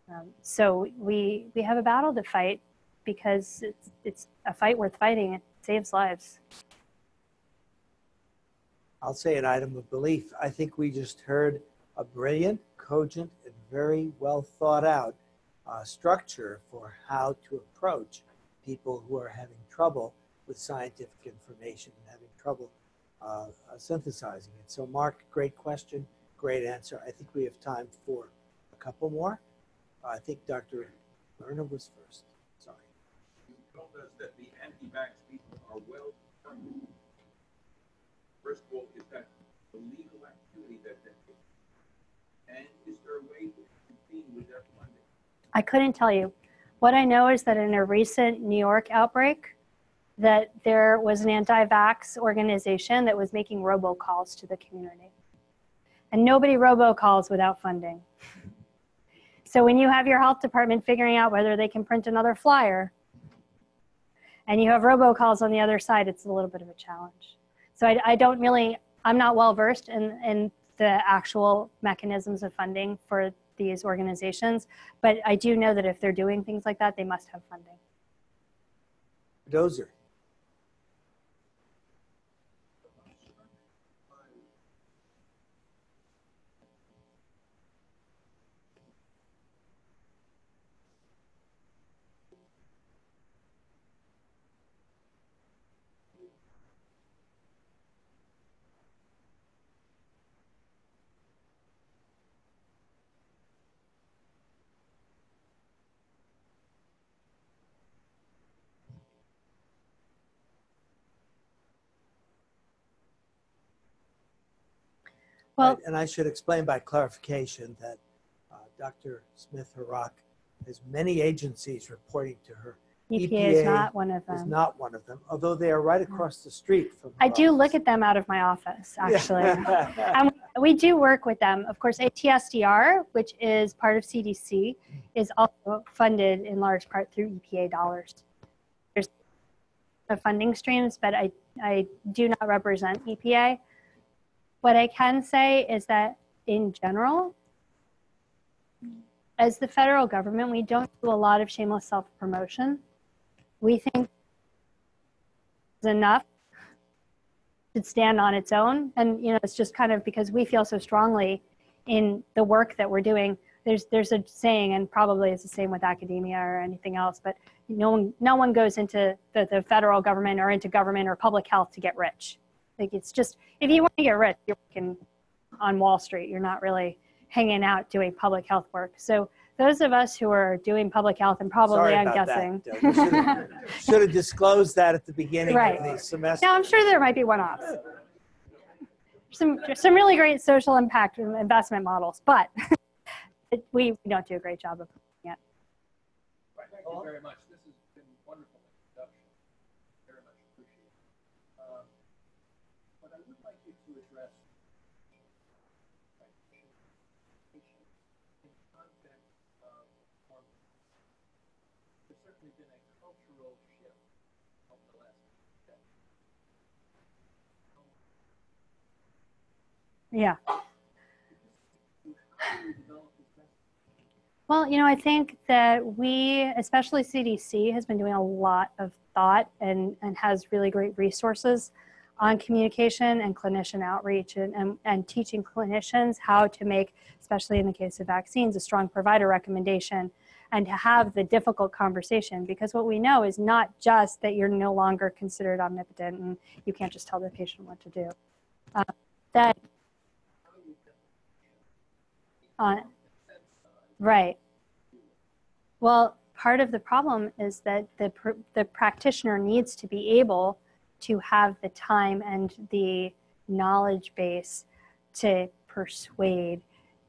[SPEAKER 2] Um, so we, we have a battle to fight because it's, it's a fight worth fighting. It saves lives.
[SPEAKER 1] I'll say an item of belief. I think we just heard a brilliant, cogent, and very well thought out uh, structure for how to approach people who are having trouble with scientific information and having trouble uh, uh, synthesizing it. So, Mark, great question, great answer. I think we have time for a couple more. I think Dr. Lerner was first. Sorry.
[SPEAKER 4] You told us that the anti-vax people are well funded. First of all, is that the legal activity that they And is there a way to intervene with funding?
[SPEAKER 2] I couldn't tell you. What I know is that in a recent New York outbreak, that there was an anti-vax organization that was making robocalls to the community. And nobody robocalls without funding. So when you have your health department figuring out whether they can print another flyer and you have robocalls on the other side, it's a little bit of a challenge. So I, I don't really, I'm not well versed in, in the actual mechanisms of funding for these organizations, but I do know that if they're doing things like that, they must have funding.
[SPEAKER 1] Dozer.
[SPEAKER 2] Well-
[SPEAKER 1] And I should explain by clarification that uh, Dr. Smith Hirak has many agencies reporting to her.
[SPEAKER 2] EPA,
[SPEAKER 1] EPA
[SPEAKER 2] is not one of
[SPEAKER 1] Is
[SPEAKER 2] them.
[SPEAKER 1] not one of them, although they are right across the street from.
[SPEAKER 2] I
[SPEAKER 1] her
[SPEAKER 2] do look at them out of my office, actually. [LAUGHS] And we do work with them. Of course, ATSDR, which is part of CDC, is also funded in large part through EPA dollars. There's the funding streams, but I, I do not represent EPA. What I can say is that in general, as the federal government, we don't do a lot of shameless self promotion. We think is enough to stand on its own. And you know, it's just kind of because we feel so strongly in the work that we're doing. There's there's a saying, and probably it's the same with academia or anything else, but no one no one goes into the, the federal government or into government or public health to get rich. Like it's just if you want to get rich, you're working on Wall Street. You're not really hanging out doing public health work. So those of us who are doing public health and probably
[SPEAKER 1] Sorry
[SPEAKER 2] I'm
[SPEAKER 1] about
[SPEAKER 2] guessing.
[SPEAKER 1] Deb. Should have- Should have [LAUGHS] disclosed that at the beginning
[SPEAKER 2] Right.
[SPEAKER 1] of the semester.
[SPEAKER 2] No, I'm sure there might be one-offs. Some some really great social impact investment models, but it- [LAUGHS] we, we don't do a great job of
[SPEAKER 4] Right, Thank you very much. This has been wonderful introduction. Very much appreciated. Um, But I would like you to address in context of hormones. There's certainly been a cultural shift over the last decade.
[SPEAKER 2] Yeah. Well, you know, I think that we, especially CDC, has been doing a lot of thought and, and has really great resources on communication and clinician outreach and, and, and teaching clinicians how to make, especially in the case of vaccines, a strong provider recommendation and to have the difficult conversation. Because what we know is not just that you're no longer considered omnipotent and you can't just tell the patient what to do. Uh, that, uh, Right. Well, part of the problem is that the, pr- the practitioner needs to be able to have the time and the knowledge base to persuade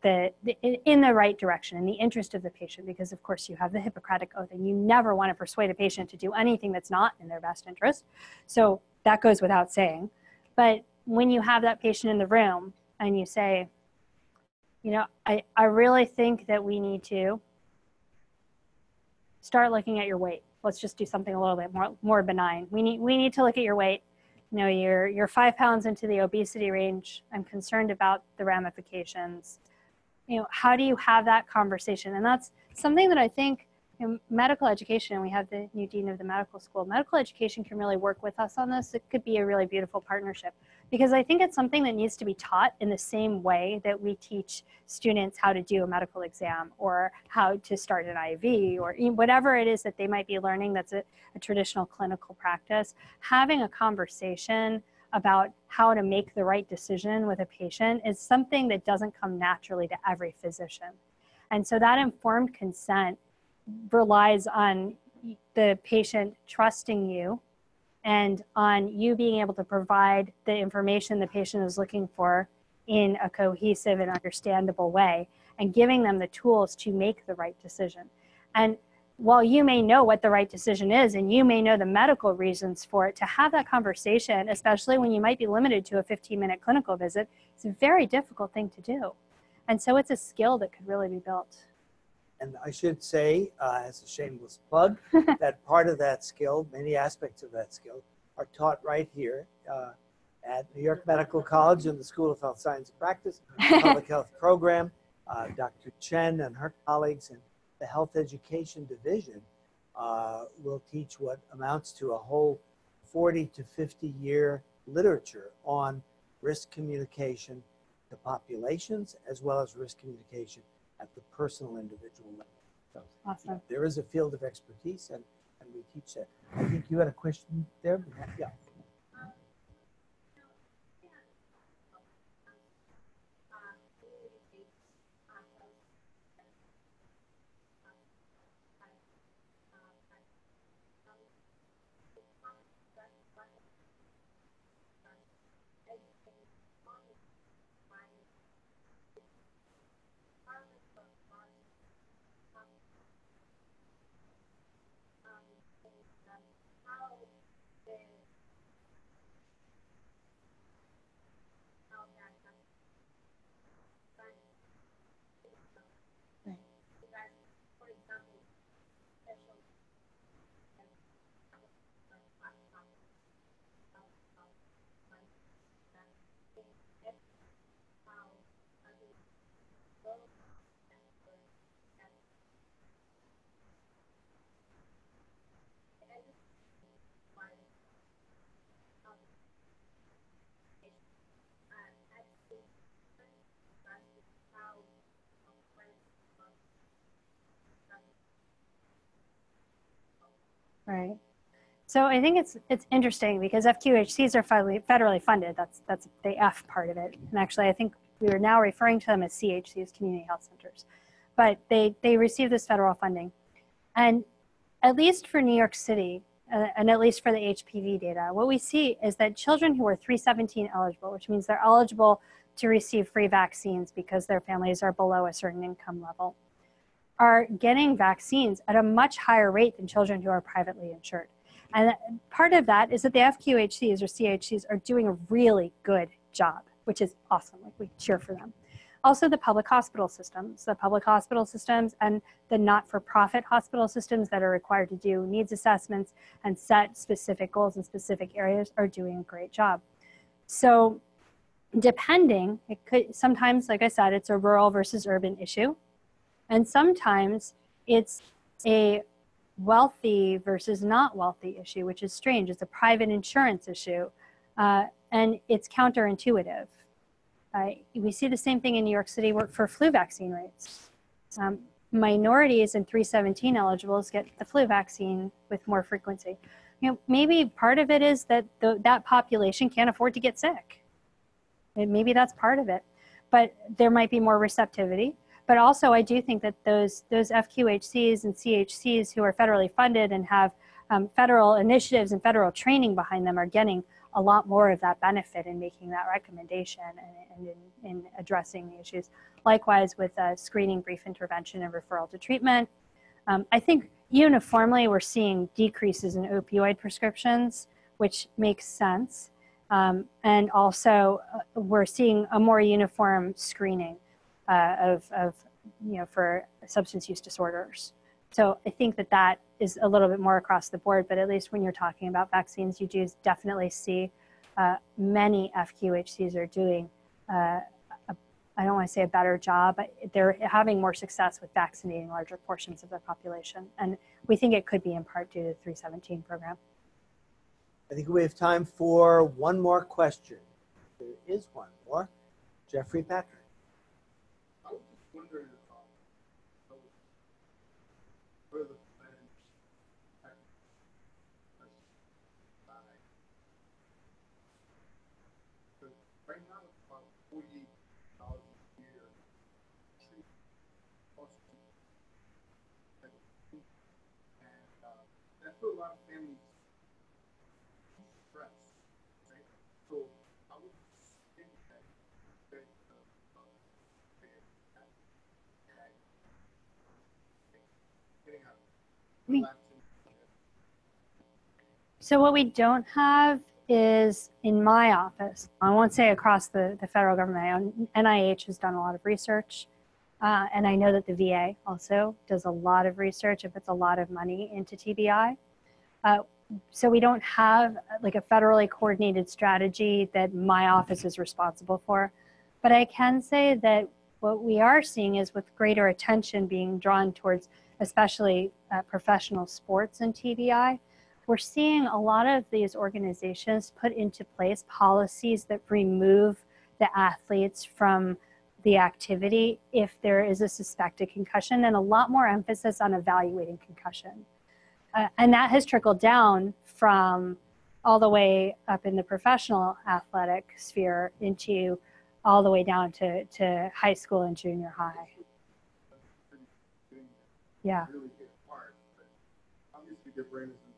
[SPEAKER 2] the, the in, in the right direction in the interest of the patient because of course you have the hippocratic oath and you never want to persuade a patient to do anything that's not in their best interest so that goes without saying but when you have that patient in the room and you say you know, I, I really think that we need to start looking at your weight. Let's just do something a little bit more more benign. We need we need to look at your weight. You know, you're you're five pounds into the obesity range. I'm concerned about the ramifications. You know, how do you have that conversation? And that's something that I think in medical education, and we have the new dean of the medical school. Medical education can really work with us on this. It could be a really beautiful partnership because I think it's something that needs to be taught in the same way that we teach students how to do a medical exam or how to start an IV or whatever it is that they might be learning that's a, a traditional clinical practice. Having a conversation about how to make the right decision with a patient is something that doesn't come naturally to every physician. And so that informed consent relies on the patient trusting you and on you being able to provide the information the patient is looking for in a cohesive and understandable way and giving them the tools to make the right decision. And while you may know what the right decision is and you may know the medical reasons for it, to have that conversation, especially when you might be limited to a 15 minute clinical visit, it's a very difficult thing to do. And so it's a skill that could really be built.
[SPEAKER 1] And I should say, uh, as a shameless plug, [LAUGHS] that part of that skill, many aspects of that skill, are taught right here uh, at New York Medical College in the School of Health Science and Practice, [LAUGHS] Public Health Program. Uh, Dr. Chen and her colleagues in the Health Education Division uh, will teach what amounts to a whole 40 to 50 year literature on risk communication to populations as well as risk communication at the personal individual level. So
[SPEAKER 2] Awesome.
[SPEAKER 1] there is a field of expertise and, and we teach that. I think you had a question there? Yeah.
[SPEAKER 2] Right. So I think it's it's interesting because FQHCs are federally, federally funded. That's that's the F part of it. And actually, I think we are now referring to them as CHCs, community health centers. But they they receive this federal funding, and at least for New York City, uh, and at least for the HPV data, what we see is that children who are 317 eligible, which means they're eligible to receive free vaccines because their families are below a certain income level, are getting vaccines at a much higher rate than children who are privately insured. And part of that is that the FQHCs or CHCs are doing a really good job, which is awesome. Like we cheer for them. Also, the public hospital systems, the public hospital systems and the not for profit hospital systems that are required to do needs assessments and set specific goals in specific areas are doing a great job. So, depending, it could sometimes, like I said, it's a rural versus urban issue. And sometimes it's a wealthy versus not wealthy issue, which is strange. It's a private insurance issue, uh, and it's counterintuitive. Uh, we see the same thing in New York City work for flu vaccine rates. Um, minorities and 317 eligibles get the flu vaccine with more frequency. You know, maybe part of it is that the, that population can't afford to get sick. And maybe that's part of it, but there might be more receptivity but also I do think that those those FQHCs and CHCs who are federally funded and have um, federal initiatives and federal training behind them are getting a lot more of that benefit in making that recommendation and, and in, in, addressing the issues. Likewise with uh, screening, brief intervention, and referral to treatment. Um, I think uniformly we're seeing decreases in opioid prescriptions, which makes sense. Um, and also uh, we're seeing a more uniform screening uh, of, of, you know, for substance use disorders. So I think that that is a little bit more across the board, but at least when you're talking about vaccines, you do definitely see uh, many FQHCs are doing, uh, a, I don't want to say a better job, but they're having more success with vaccinating larger portions of their population. And we think it could be in part due to the 317 program.
[SPEAKER 1] I think we have time for one more question. There is one more. Jeffrey Patrick.
[SPEAKER 3] I was just wondering about those further plans. Because right now it's about forty-eight dollars a year. treat cost to- And, uh, that's what a lot of families stress, right? So I was thinking that, that
[SPEAKER 2] So what we don't have is in my office, I won't say across the, the federal government, NIH has done a lot of research. Uh, and I know that the VA also does a lot of research and puts a lot of money into TBI. Uh, so we don't have like a federally coordinated strategy that my office is responsible for. But I can say that what we are seeing is with greater attention being drawn towards especially uh, professional sports and TBI, we're seeing a lot of these organizations put into place policies that remove the athletes from the activity if there is a suspected concussion and a lot more emphasis on evaluating concussion. Uh, and that has trickled down from all the way up in the professional athletic sphere into all the way down to, to high school and junior high. Yeah,
[SPEAKER 4] Really hit hard, but obviously their brain isn't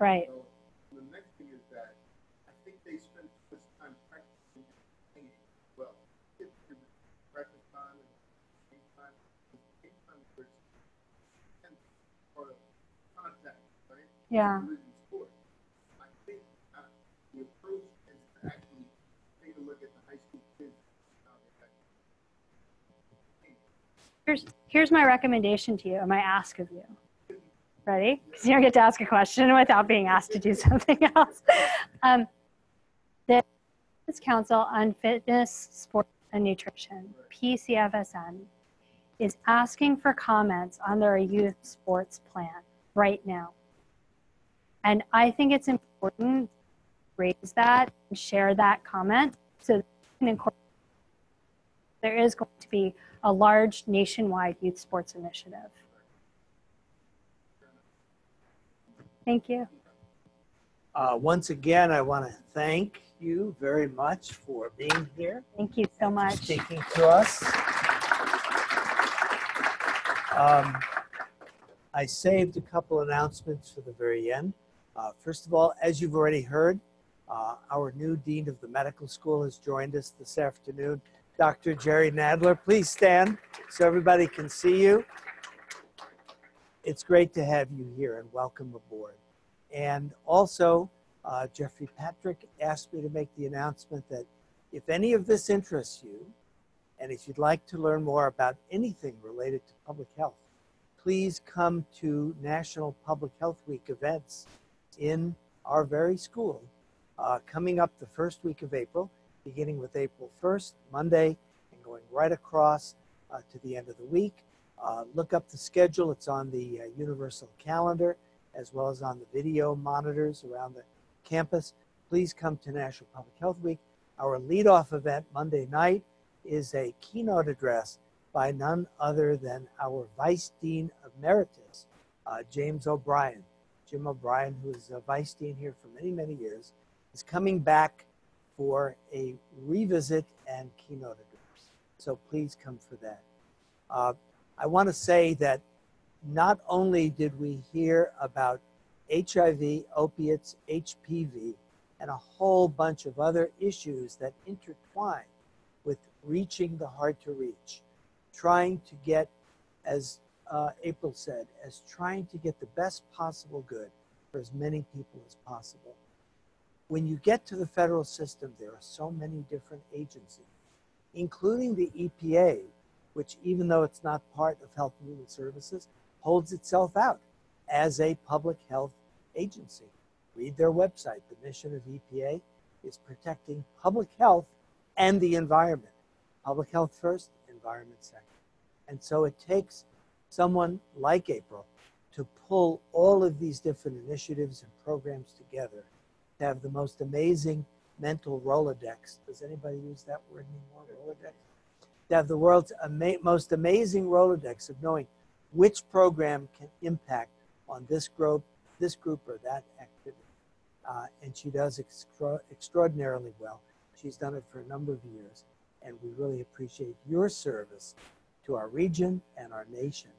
[SPEAKER 2] right.
[SPEAKER 4] So the next thing is that I think they spend too much time practicing singing. Well, you practice time and time, time there's part of contact, right?
[SPEAKER 2] Yeah.
[SPEAKER 4] Really in sport. I think the approach is to actually take a look at the high school kids. how they act.
[SPEAKER 2] Here's, here's my recommendation to you, or my ask of you. Ready? Because you don't get to ask a question without being asked to do [LAUGHS] something else. Um, the Fitness Council on Fitness, Sport, and Nutrition, PCFSN, is asking for comments on their youth sports plan right now. And I think it's important to raise that and share that comment so that. There is going to be a large nationwide youth sports initiative. Thank you.
[SPEAKER 1] Uh, Once again, I want to thank you very much for being here.
[SPEAKER 2] Thank you so much.
[SPEAKER 1] Speaking to us. Um, I saved a couple announcements for the very end. Uh, First of all, as you've already heard, uh, our new Dean of the Medical School has joined us this afternoon, Dr. Jerry Nadler. Please stand so everybody can see you. It's great to have you here and welcome aboard. And also, uh, Jeffrey Patrick asked me to make the announcement that if any of this interests you, and if you'd like to learn more about anything related to public health, please come to National Public Health Week events in our very school uh, coming up the first week of April, beginning with April 1st, Monday, and going right across uh, to the end of the week. Uh, look up the schedule, it's on the uh, universal calendar as well as on the video monitors around the campus. Please come to National Public Health Week. Our leadoff event Monday night is a keynote address by none other than our Vice Dean Emeritus, uh, James O'Brien. Jim O'Brien, who is a Vice Dean here for many, many years, is coming back for a revisit and keynote address. So please come for that. Uh, I want to say that not only did we hear about HIV, opiates, HPV, and a whole bunch of other issues that intertwine with reaching the hard to reach, trying to get, as uh, April said, as trying to get the best possible good for as many people as possible. When you get to the federal system, there are so many different agencies, including the EPA, which, even though it's not part of Health and Human Services, holds itself out as a public health agency. Read their website. The mission of EPA is protecting public health and the environment. Public health first, environment second. And so it takes someone like April to pull all of these different initiatives and programs together to have the most amazing mental Rolodex. Does anybody use that word anymore? Rolodex? To have the world's ama- most amazing Rolodex of knowing which program can impact on this group, this group or that activity. Uh, and she does extra- extraordinarily well. She's done it for a number of years, and we really appreciate your service to our region and our nation.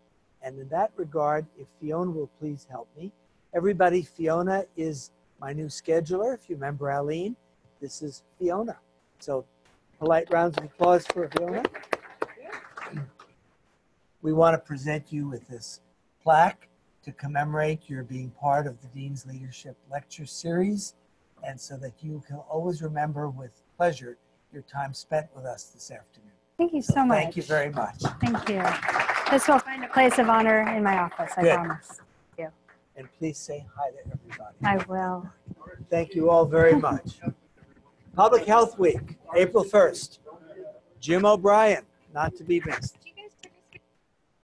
[SPEAKER 1] And in that regard, if Fiona will please help me. Everybody, Fiona is my new scheduler. If you remember Aline, this is Fiona. So polite rounds of applause for Fiona. [CLEARS THROAT] We want to present you with this plaque to commemorate your being part of the Dean's Leadership Lecture Series, and so that you can always remember with pleasure your time spent with us this afternoon.
[SPEAKER 2] Thank you so much.
[SPEAKER 1] Thank you very much.
[SPEAKER 2] Thank you. This will find a place of honor in my office, I
[SPEAKER 1] Good.
[SPEAKER 2] promise.
[SPEAKER 1] And please say hi to everybody.
[SPEAKER 2] I will.
[SPEAKER 1] Thank you all very [LAUGHS] much. Public Health Week, April 1st. Jim O'Brien, not to be missed.